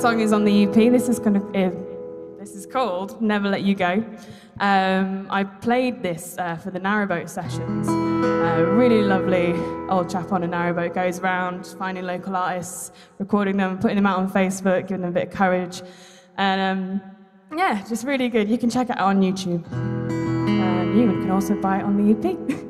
song is on the EP. This is going to. Uh, this is called Never Let You Go. Um, I played this uh, for the narrowboat sessions. Uh, really lovely old chap on a narrowboat goes around finding local artists, recording them, putting them out on Facebook, giving them a bit of courage. And um, yeah, just really good. You can check it out on YouTube. And you can also buy it on the EP.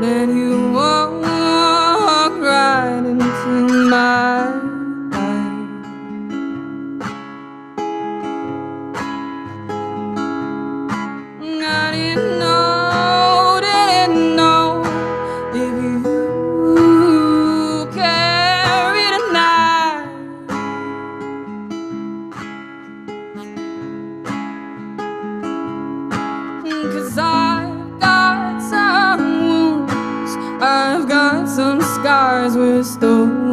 Then you walk right into my life. I didn't know, didn't know if you. Cause I stars were stolen.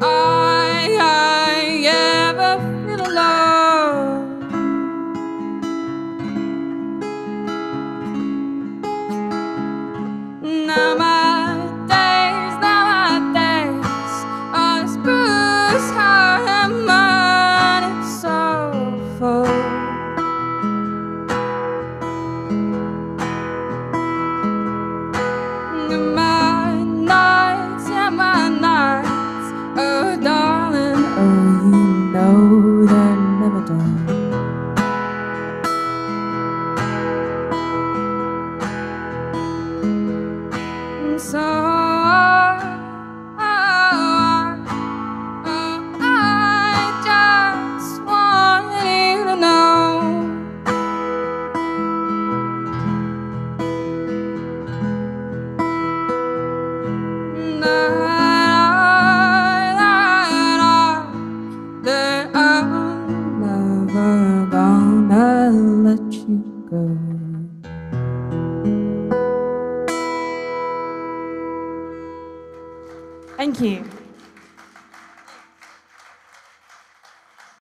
I, ever feel alone. Now my days, now my days are am Thank you.